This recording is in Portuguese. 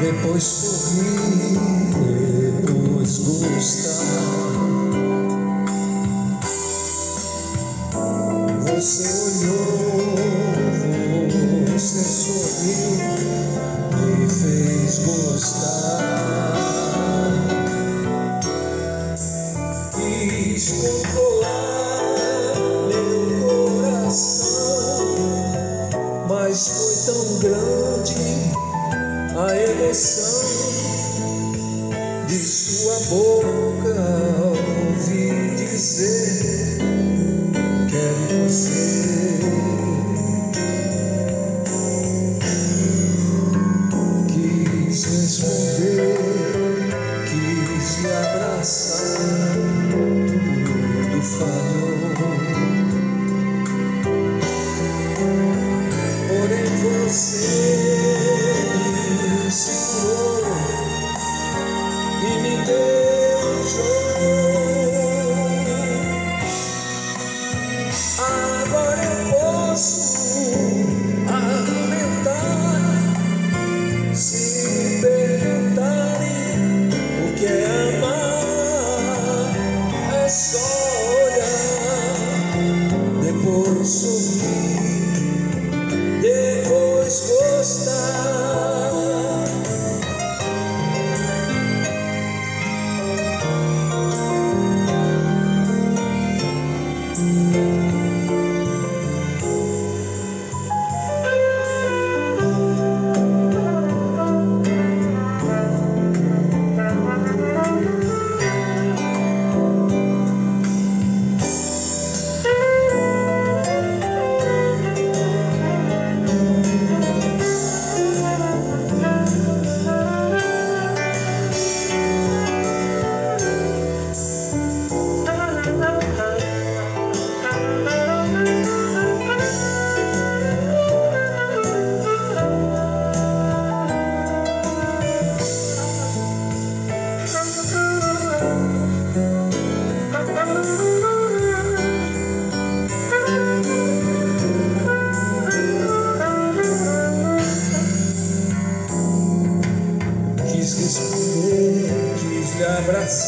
depois sorrir, depois gostar. Você olhou, você sorriu, me fez gostar. Quis controlar meu coração, mas foi tão grande a emoção de sua boca ouvi dizer quero você. Quis responder quis lhe abraçar olhar, depois Quis